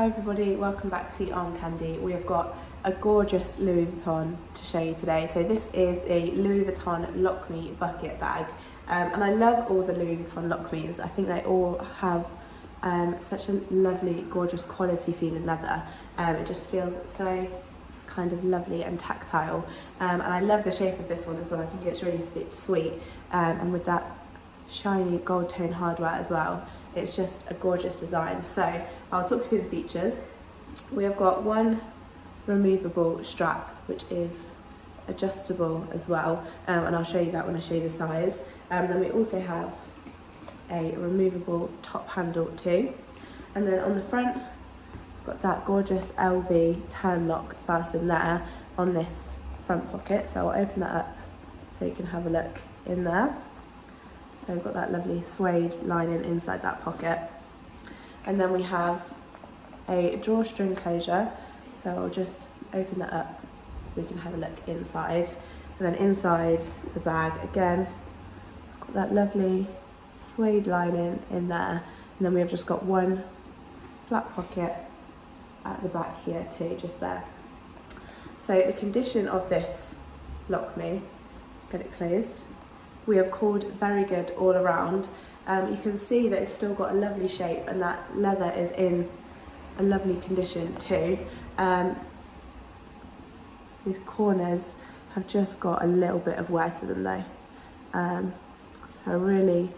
Hi everybody, welcome back to Arm Candy. We have got a gorgeous Louis Vuitton to show you today. So this is a Louis Vuitton Lock Me bucket bag. Um, and I love all the Louis Vuitton Lock Me's. I think they all have um, such a lovely, gorgeous quality feeling leather. Um, it just feels so kind of lovely and tactile. Um, and I love the shape of this one as well. I think it's really sweet. Um, and with that shiny gold tone hardware as well. It's just a gorgeous design. So I'll talk through the features. We have got one removable strap, which is adjustable as well. Um, and I'll show you that when I show you the size. Um, then we also have a removable top handle too. And then on the front, got that gorgeous LV turn lock fastened there on this front pocket. So I'll open that up so you can have a look in there. So we've got that lovely suede lining inside that pocket. And then we have a drawstring closure. So I'll just open that up so we can have a look inside. And then inside the bag, again, got that lovely suede lining in there. And then we've just got one flat pocket at the back here too, just there. So the condition of this lock me, get it closed, we have called very good all around. Um, you can see that it's still got a lovely shape and that leather is in a lovely condition too. Um, these corners have just got a little bit of wear to them though. Um, so a really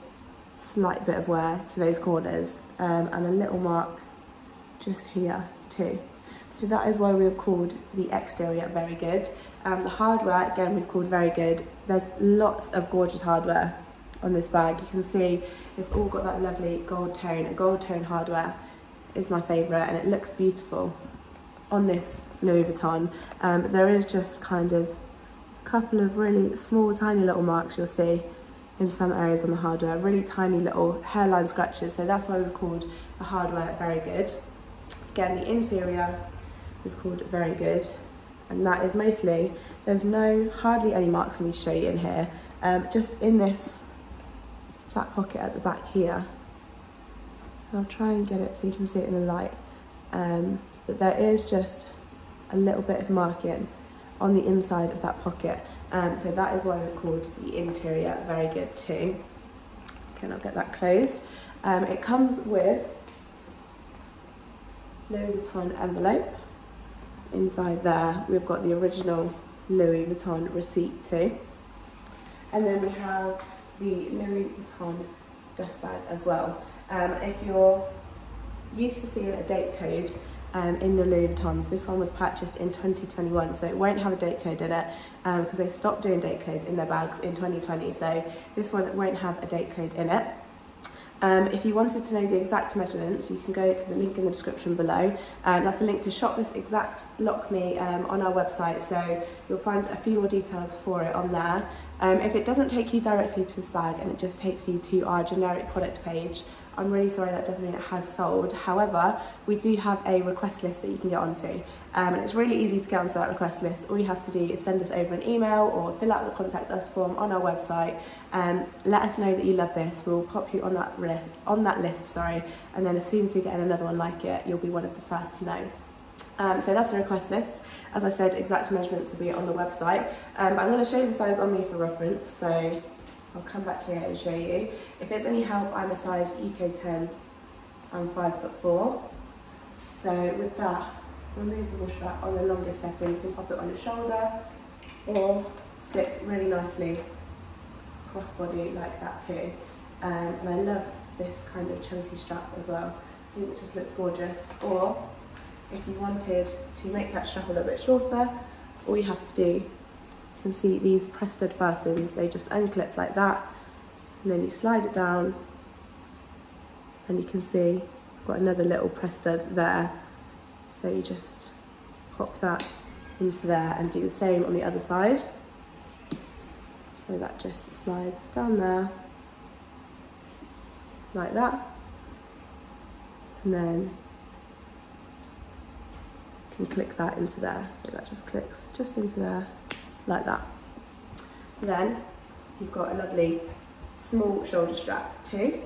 slight bit of wear to those corners um, and a little mark just here too. So that is why we have called the exterior very good. Um, the hardware, again, we've called very good. There's lots of gorgeous hardware on this bag. You can see it's all got that lovely gold tone. A gold tone hardware is my favourite and it looks beautiful on this Louis Vuitton. Um, there is just kind of a couple of really small, tiny little marks you'll see in some areas on the hardware, really tiny little hairline scratches. So that's why we've called the hardware very good. Again, the interior we've called very good and that is mostly, there's no, hardly any marks for me to show you in here, um, just in this flat pocket at the back here. I'll try and get it so you can see it in the light. Um, but there is just a little bit of marking on the inside of that pocket. Um, so that is why we've called the interior very good too. Okay, I'll get that closed. Um, it comes with Louis Vuitton envelope inside there we've got the original Louis Vuitton receipt too. And then we have the Louis Vuitton dust bag as well. Um, if you're used to seeing a date code um, in the Louis Vuittons, this one was purchased in 2021, so it won't have a date code in it because um, they stopped doing date codes in their bags in 2020. So this one won't have a date code in it. Um, if you wanted to know the exact measurements, you can go to the link in the description below. Um, that's the link to shop this exact Lock Me um, on our website, so you'll find a few more details for it on there. Um, if it doesn't take you directly to this bag and it just takes you to our generic product page, I'm really sorry that doesn't mean it has sold. However, we do have a request list that you can get onto. Um, and it's really easy to get onto that request list. All you have to do is send us over an email or fill out the contact us form on our website. Um, let us know that you love this. We'll pop you on that, on that list, sorry. And then as soon as we get another one like it, you'll be one of the first to know. Um, so that's the request list. As I said, exact measurements will be on the website. Um, I'm going to show you the size on me for reference. So I'll come back here and show you. If there's any help, I'm a size UK 10. I'm five foot four. So with that removable strap on the longest setting, you can pop it on your shoulder or sits really nicely crossbody like that too. Um, and I love this kind of chunky strap as well. I think it just looks gorgeous. Or if you wanted to make that strap a little bit shorter, all you have to do can see these press stud fastens, they just unclip like that, and then you slide it down, and you can see I've got another little press stud there. So you just pop that into there and do the same on the other side. So that just slides down there, like that. And then you can click that into there. So that just clicks just into there like that. Then you've got a lovely small shoulder strap too,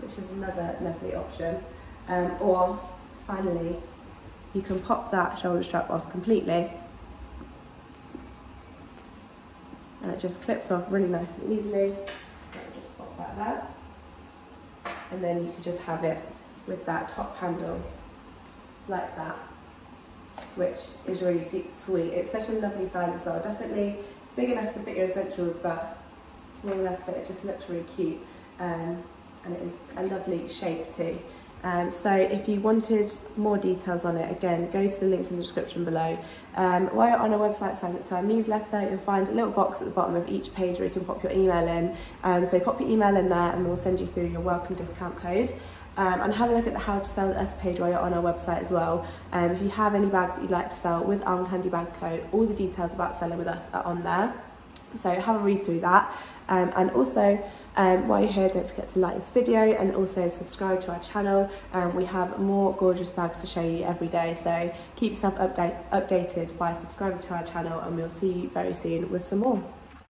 which is another lovely option. Um, or finally, you can pop that shoulder strap off completely and it just clips off really nice and easily. Just pop that. And then you can just have it with that top handle like that, which is really sweet. It's such a lovely size as well. Definitely big enough to fit your essentials, but small enough so it just looks really cute. Um, and it is a lovely shape too. Um, so if you wanted more details on it, again, go to the link in the description below. Um, while you're on our website, sign up to our newsletter, you'll find a little box at the bottom of each page where you can pop your email in. Um, so pop your email in there and we'll send you through your welcome discount code. Um, and have a look at the how to sell us page while you're on our website as well. Um, if you have any bags that you'd like to sell with Arm Candy Bag Co, all the details about selling with us are on there. So have a read through that. Um, and also, um, while you're here, don't forget to like this video and also subscribe to our channel. Um, we have more gorgeous bags to show you every day, so keep yourself update, updated by subscribing to our channel and we'll see you very soon with some more.